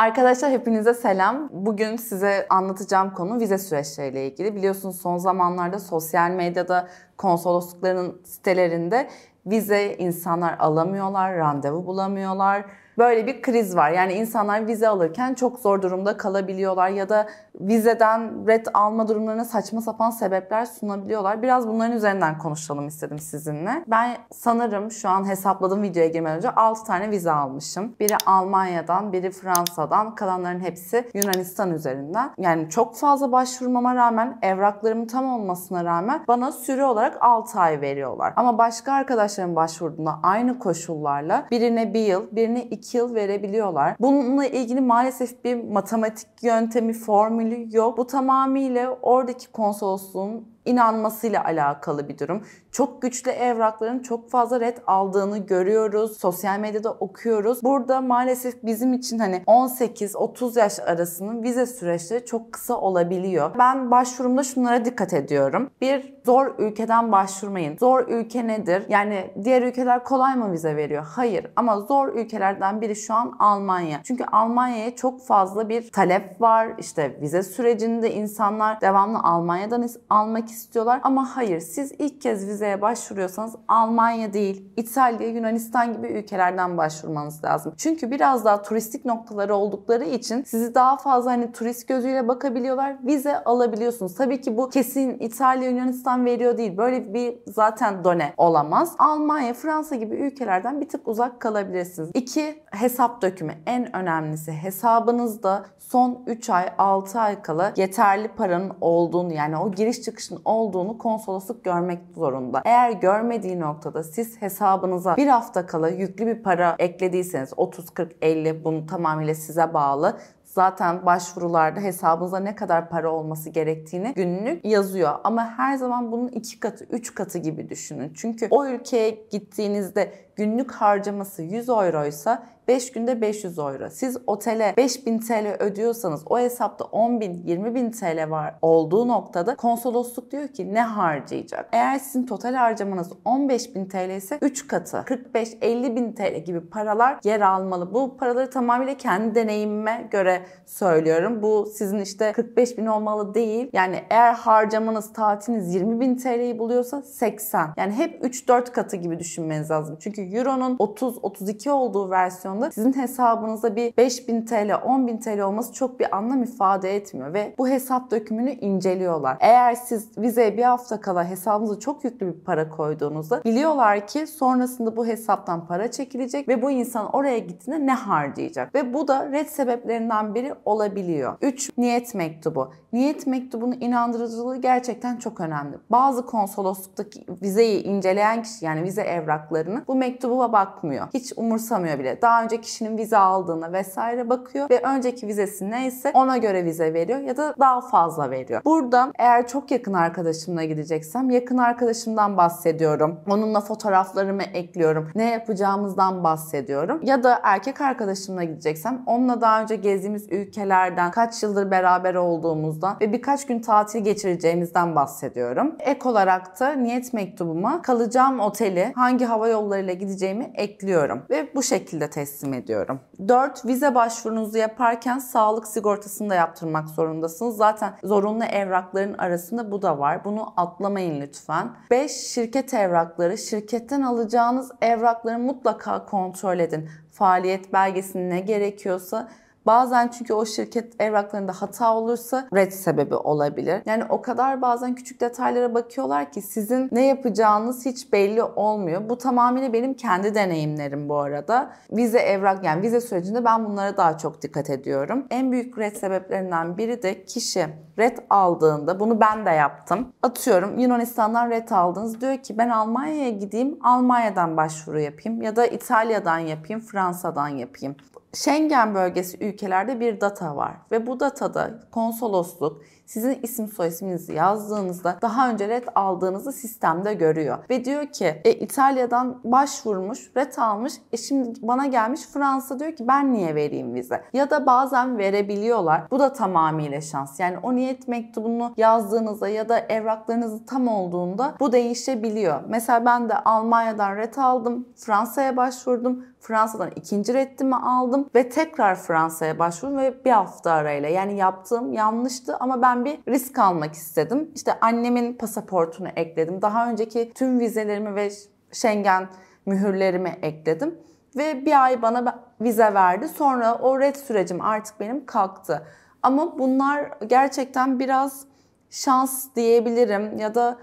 Arkadaşlar hepinize selam. Bugün size anlatacağım konu vize süreçleriyle ilgili. Biliyorsunuz son zamanlarda sosyal medyada konsoloslukların sitelerinde vize insanlar alamıyorlar, randevu bulamıyorlar. Böyle bir kriz var. Yani insanlar vize alırken çok zor durumda kalabiliyorlar ya da vizeden red alma durumlarına saçma sapan sebepler sunabiliyorlar. Biraz bunların üzerinden konuşalım istedim sizinle. Ben sanırım şu an hesapladım videoya girmeden önce 6 tane vize almışım. Biri Almanya'dan, biri Fransa'dan, kalanların hepsi Yunanistan üzerinden. Yani çok fazla başvurmama rağmen, evraklarımın tam olmasına rağmen bana süre olarak 6 ay veriyorlar. Ama başka arkadaşlarım başvurduğunda aynı koşullarla birine bir yıl, birine iki yıl verebiliyorlar. Bununla ilgili maalesef bir matematik yöntemi, formülü yok. Bu tamamıyla oradaki konsolosluğun inanmasıyla alakalı bir durum. Çok güçlü evrakların çok fazla red aldığını görüyoruz. Sosyal medyada okuyoruz. Burada maalesef bizim için hani 18-30 yaş arasının vize süreçleri çok kısa olabiliyor. Ben başvurumda şunlara dikkat ediyorum. Bir, zor ülkeden başvurmayın. Zor ülke nedir? Yani diğer ülkeler kolay mı vize veriyor? Hayır. Ama zor ülkelerden biri şu an Almanya. Çünkü Almanya'ya çok fazla bir talep var. İşte vize sürecinde insanlar devamlı Almanya'dan almak istiyorlar. Ama hayır siz ilk kez vizeye başvuruyorsanız Almanya değil, İtalya, Yunanistan gibi ülkelerden başvurmanız lazım. Çünkü biraz daha turistik noktaları oldukları için sizi daha fazla hani turist gözüyle bakabiliyorlar. Vize alabiliyorsunuz. Tabii ki bu kesin İtalya, Yunanistan veriyor değil. Böyle bir zaten done olamaz. Almanya, Fransa gibi ülkelerden bir tık uzak kalabilirsiniz. İki, hesap dökümü. En önemlisi hesabınızda son 3 ay, 6 ay kala yeterli paranın olduğunu yani o giriş çıkışın olduğunu konsolosluk görmek zorunda. Eğer görmediği noktada siz hesabınıza bir hafta kala yüklü bir para eklediyseniz 30, 40, 50 bunu tamamıyla size bağlı zaten başvurularda hesabınıza ne kadar para olması gerektiğini günlük yazıyor. Ama her zaman bunun iki katı, üç katı gibi düşünün. Çünkü o ülkeye gittiğinizde günlük harcaması 100 euroysa 5 günde 500 euro. Siz otele 5000 TL ödüyorsanız o hesapta 10 bin, 20 bin TL var olduğu noktada konsolosluk diyor ki ne harcayacak? Eğer sizin total harcamanız 15 bin TL ise 3 katı 45-50 bin TL gibi paralar yer almalı. Bu paraları tamamıyla kendi deneyimime göre söylüyorum. Bu sizin işte 45 bin olmalı değil. Yani eğer harcamanız, tatiliniz 20 bin TL'yi buluyorsa 80. Yani hep 3-4 katı gibi düşünmeniz lazım. Çünkü Euro'nun 30-32 olduğu versiyonda sizin hesabınızda bir 5000 TL, 10.000 TL olması çok bir anlam ifade etmiyor ve bu hesap dökümünü inceliyorlar. Eğer siz vizeye bir hafta kala hesabınıza çok yüklü bir para koyduğunuzda biliyorlar ki sonrasında bu hesaptan para çekilecek ve bu insan oraya gittiğinde ne harcayacak? Ve bu da red sebeplerinden biri olabiliyor. 3. Niyet mektubu. Niyet mektubunun inandırıcılığı gerçekten çok önemli. Bazı konsolosluktaki vizeyi inceleyen kişi yani vize evraklarını bu mektuba bakmıyor. Hiç umursamıyor bile. Daha önce kişinin vize aldığına vesaire bakıyor ve önceki vizesi neyse ona göre vize veriyor ya da daha fazla veriyor. Burada eğer çok yakın arkadaşımla gideceksem yakın arkadaşımdan bahsediyorum. Onunla fotoğraflarımı ekliyorum. Ne yapacağımızdan bahsediyorum. Ya da erkek arkadaşımla gideceksem onunla daha önce gezdiğimiz ülkelerden, kaç yıldır beraber olduğumuzdan ve birkaç gün tatil geçireceğimizden bahsediyorum. Ek olarak da niyet mektubuma kalacağım oteli, hangi hava yollarıyla gideceğimi ekliyorum ve bu şekilde teslim ediyorum. 4. Vize başvurunuzu yaparken sağlık sigortasını da yaptırmak zorundasınız. Zaten zorunlu evrakların arasında bu da var. Bunu atlamayın lütfen. 5. Şirket evrakları. Şirketten alacağınız evrakları mutlaka kontrol edin. Faaliyet belgesinin ne gerekiyorsa Bazen çünkü o şirket evraklarında hata olursa red sebebi olabilir. Yani o kadar bazen küçük detaylara bakıyorlar ki sizin ne yapacağınız hiç belli olmuyor. Bu tamamıyla benim kendi deneyimlerim bu arada. Vize evrak yani vize sürecinde ben bunlara daha çok dikkat ediyorum. En büyük red sebeplerinden biri de kişi red aldığında bunu ben de yaptım. Atıyorum Yunanistan'dan red aldınız. Diyor ki ben Almanya'ya gideyim Almanya'dan başvuru yapayım ya da İtalya'dan yapayım Fransa'dan yapayım. Schengen bölgesi ülkelerde bir data var ve bu datada konsolosluk sizin isim soy yazdığınızda daha önce red aldığınızı sistemde görüyor. Ve diyor ki e, İtalya'dan başvurmuş, red almış. E şimdi bana gelmiş Fransa diyor ki ben niye vereyim vize? Ya da bazen verebiliyorlar. Bu da tamamıyla şans. Yani o niyet mektubunu yazdığınızda ya da evraklarınız tam olduğunda bu değişebiliyor. Mesela ben de Almanya'dan red aldım. Fransa'ya başvurdum. Fransa'dan ikinci reddimi aldım ve tekrar Fransa'ya başvurdum ve bir hafta arayla. Yani yaptığım yanlıştı ama bir risk almak istedim. İşte annemin pasaportunu ekledim. Daha önceki tüm vizelerimi ve Schengen mühürlerimi ekledim. Ve bir ay bana vize verdi. Sonra o red sürecim artık benim kalktı. Ama bunlar gerçekten biraz şans diyebilirim ya da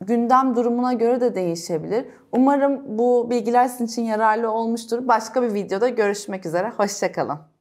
gündem durumuna göre de değişebilir. Umarım bu bilgiler sizin için yararlı olmuştur. Başka bir videoda görüşmek üzere. Hoşçakalın.